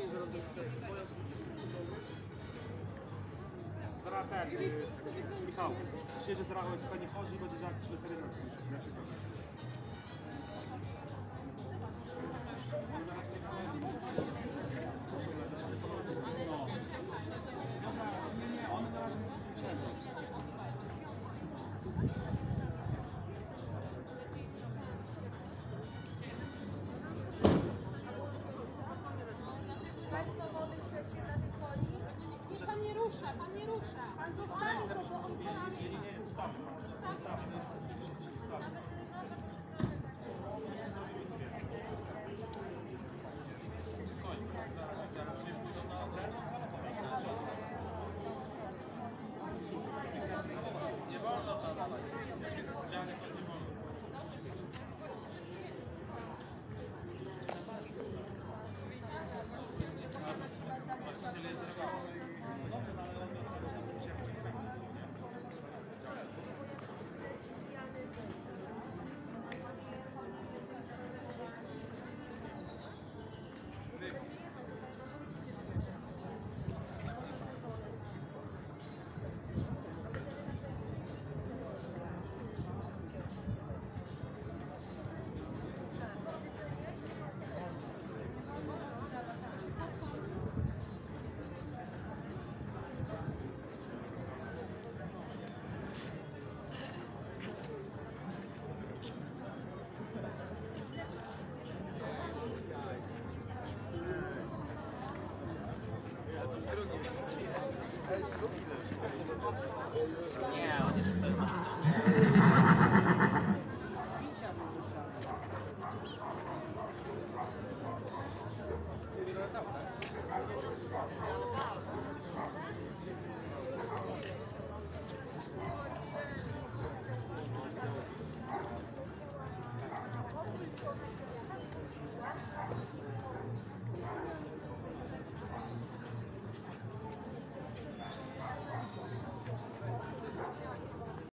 dzisiaj zaraz będzie pojazd y, Michał, dzisiaj, że zaraz OSP nie chodzi, będzie za jakiś weterynarz. Rusza, pan nie rusza. Pan zostanie to, bo on Nie, nie, nie. Zostawmy. Zostawmy. Yeah,